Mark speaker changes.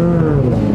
Speaker 1: Mm.